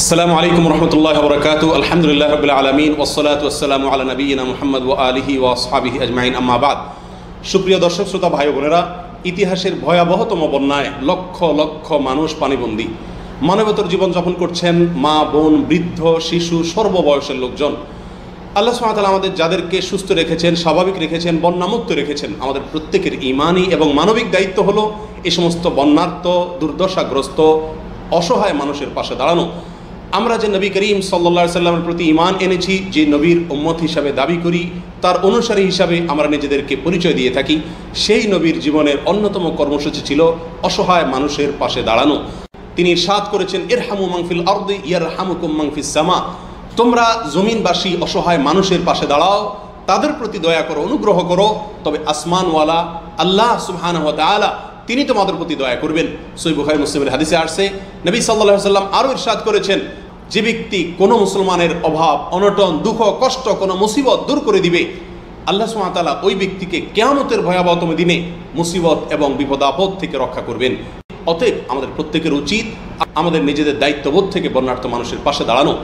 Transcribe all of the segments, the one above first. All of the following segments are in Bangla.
আসসালামু আলাইকুম রহমতুল্লাহ বরকাত। আলহামদুলিল্লাহ রবিল আলমিন ওসলাত ওসালাম আলা নবীনা মোহাম্মদ ও আলিহি ও সাহাবিহি আজমাইন। আম্মাবাদ সুপ্রিয় দর্শক, শ্রোতা, ভাই বোনেরা, ইতিহাসের ভয়াবহতম বন্যায় লক্ষ লক্ষ মানুষ পানিবন্দী। মানবতর জীবনযাপন করছেন মা, বোন, বৃদ্ধ, শিশু, সর্ববয়সের লোকজন। আল্লাহ সুমাতাল আমাদের যাদেরকে সুস্থ রেখেছেন, স্বাভাবিক রেখেছেন, বন্যামুক্ত রেখেছেন, আমাদের প্রত্যেকের ইমানই এবং মানবিক দায়িত্ব হলো এই সমস্ত বন্যার্থ দুর্দশাগ্রস্ত, অসহায় মানুষের পাশে দাঁড়ানো। আমরা যে নবী করিম সাল্লা সাল্লামের প্রতি ইমান এনেছি, যে নবীর উম্মত হিসাবে দাবি করি, তার অনুসারী হিসাবে আমরা নিজেদেরকে পরিচয় দিয়ে থাকি। সেই নবীর জীবনের অন্যতম কর্মসূচি ছিল অসহায় মানুষের পাশে দাঁড়ানো। তিনি সাত করেছেন এর হামু মাংফিল আর্দে ইয়ার হামুকুম মাংফিস সামা। তোমরা জমিনবাসী অসহায় মানুষের পাশে দাঁড়াও, তাদের প্রতি দয়া করো, অনুগ্রহ করো, তবে আসমানওয়ালা আল্লাহ সুবহান আলা তিনি তোমাদের প্রতি দয়া করবেন। সই বুখারি মুসলিমের হাদিসে আসছে, নবী সাল্লাহ সাল্লাম আরও ইরশাদ করেছেন যে ব্যক্তি কোনো মুসলমানের অভাব, অনটন, দুঃখ, কষ্ট, কোনো মুসিবত দূর করে দিবে, আল্লাহ সুমাতালা ওই ব্যক্তিকে কেয়ামতের ভয়াবহতম দিনে মুসিবত এবং বিপদ আপদ থেকে রক্ষা করবেন। অতএব আমাদের প্রত্যেকের উচিত আমাদের নিজেদের দায়িত্ববোধ থেকে বর্ণার্থ মানুষের পাশে দাঁড়ানো।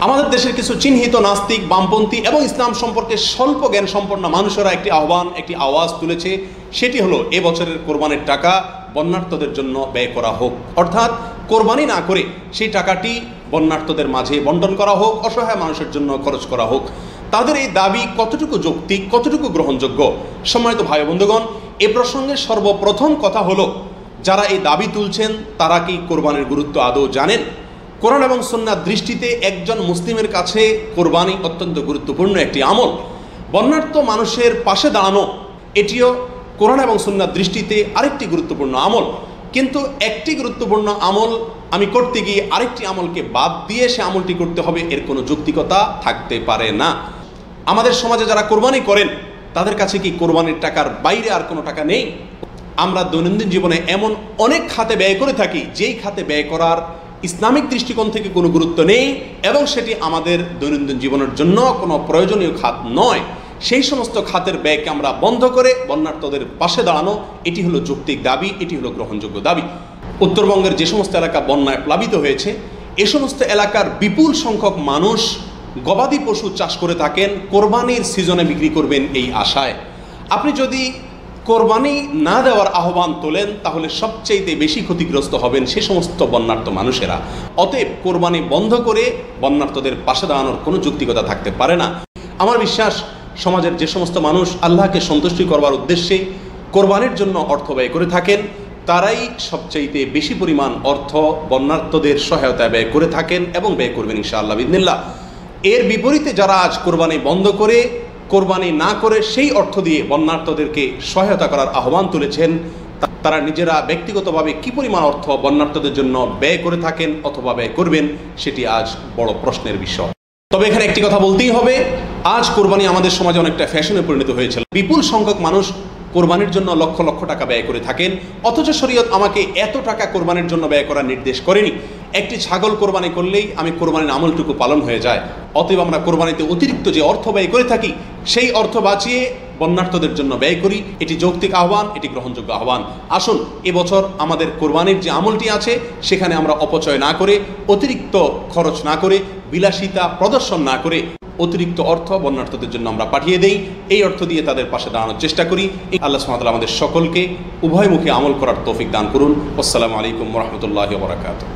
আমাদের দেশের কিছু চিহ্নিত নাস্তিক, বামপন্থী এবং ইসলাম সম্পর্কে স্বল্প জ্ঞান সম্পন্ন মানুষেরা একটি আহ্বান, একটি আওয়াজ তুলেছে, সেটি হলো, এ বছরের কোরবানির টাকা বন্যার্থদের জন্য ব্যয় করা হোক। অর্থাৎ কোরবানি না করে সেই টাকাটি বন্যার্থদের মাঝে বন্টন করা হোক, অসহায় মানুষের জন্য খরচ করা হোক, তাদের এই দাবি কতটুকু যৌক্তিক, কতটুকু গ্রহণযোগ্য? সম্মানিত ভাই বন্ধুগণ, এ প্রসঙ্গে সর্বপ্রথম কথা হলো, যারা এই দাবি তুলছেন, তারা কি কোরবানির গুরুত্ব আদৌ জানেন? কোরআন এবং সন্ন্যার দৃষ্টিতে একজন মুসলিমের কাছে কোরবানি অত্যন্ত গুরুত্বপূর্ণ একটি আমল। বন্যার্থ মানুষের পাশে দাঁড়ানো, এটিও কোরআন এবং সন্ন্যার দৃষ্টিতে আরেকটি গুরুত্বপূর্ণ আমল। কিন্তু একটি গুরুত্বপূর্ণ আমল আমি করতে গিয়ে আরেকটি আমলকে বাদ দিয়ে সে আমলটি করতে হবে, এর কোনো যুক্তিকতা থাকতে পারে না। আমাদের সমাজে যারা কোরবানি করেন, তাদের কাছে কি কোরবানির টাকার বাইরে আর কোনো টাকা নেই? আমরা দৈনন্দিন জীবনে এমন অনেক খাতে ব্যয় করে থাকি, যেই খাতে ব্যয় করার ইসলামিক দৃষ্টিকোণ থেকে কোনো গুরুত্ব নেই, এবং সেটি আমাদের দৈনন্দিন জীবনের জন্য কোনো প্রয়োজনীয় খাত নয়। সেই সমস্ত খাতের ব্যয়কে আমরা বন্ধ করে বন্যার্থদের পাশে দাঁড়ানো, এটি হলো যৌক্তিক দাবি, এটি হলো গ্রহণযোগ্য দাবি। উত্তরবঙ্গের যে সমস্ত এলাকা বন্যায় প্লাবিত হয়েছে, এ সমস্ত এলাকার বিপুল সংখ্যক মানুষ গবাদি পশু চাষ করে থাকেন, কোরবানির সিজনে বিক্রি করবেন এই আশায়। আপনি যদি কোরবানি না দেওয়ার আহ্বান তোলেন, তাহলে সবচেয়েতে বেশি ক্ষতিগ্রস্ত হবেন সে সমস্ত বন্যার্থ মানুষেরা। অতএব কোরবানি বন্ধ করে বন্যার্থদের পাশে দাঁড়ানোর কোনো যুক্তিকতা থাকতে পারে না। আমার বিশ্বাস সমাজের যে সমস্ত মানুষ আল্লাহকে সন্তুষ্টি করবার উদ্দেশ্যে কোরবানির জন্য অর্থ ব্যয় করে থাকেন, তারাই সবচাইতে বেশি পরিমাণ অর্থ বন্যার্থদের সহায়তা ব্যয় করে থাকেন এবং ব্যয় করবেন ইনশাআল্লাহ বিদিনিল্লা এর বিপরীতে যারা আজ কোরবানি বন্ধ করে, কোরবানি না করে সেই অর্থ দিয়ে বন্যার্থদেরকে সহায়তা করার আহ্বান তুলেছেন তারা নিজেরা ব্যক্তিগতভাবে কি পরিমাণ অর্থ বন্যার্থদের জন্য ব্যয় করে থাকেন অথবা ব্যয় করবেন, সেটি আজ বড় প্রশ্নের বিষয়। তবে এখানে একটি কথা বলতেই হবে, আজ কোরবানি আমাদের সমাজে অনেকটা ফ্যাশনে পরিণত হয়েছিল। বিপুল সংখ্যক মানুষ কোরবানির জন্য লক্ষ লক্ষ টাকা ব্যয় করে থাকেন, অথচ শরীয়ত আমাকে এত টাকা কোরবানির জন্য ব্যয় করার নির্দেশ করেনি। একটি ছাগল কোরবানি করলেই আমি কোরবানির আমলটুকু পালন হয়ে যায়। অতএব আমরা কোরবানিতে অতিরিক্ত যে অর্থ ব্যয় করে থাকি, সেই অর্থ বাঁচিয়ে বন্যার্থদের জন্য ব্যয় করি। এটি যৌক্তিক আহ্বান, এটি গ্রহণযোগ্য আহ্বান। আসুন, এবছর আমাদের কোরবানির যে আমলটি আছে, সেখানে আমরা অপচয় না করে, অতিরিক্ত খরচ না করে বিলাসিতা প্রদর্শন না করে অতিরিক্ত অর্থ বন্যার্থদের জন্য আমরা পাঠিয়ে দেই। এই অর্থ দিয়ে তাদের পাশে দাঁড়ানোর চেষ্টা করি। আল্লাহ সুমাতাল আমাদের সকলকে উভয়মুখী আমল করার তৌফিক দান করুন। আসসালামু আলাইকুম রহমতুল্লাহ বরাকাতু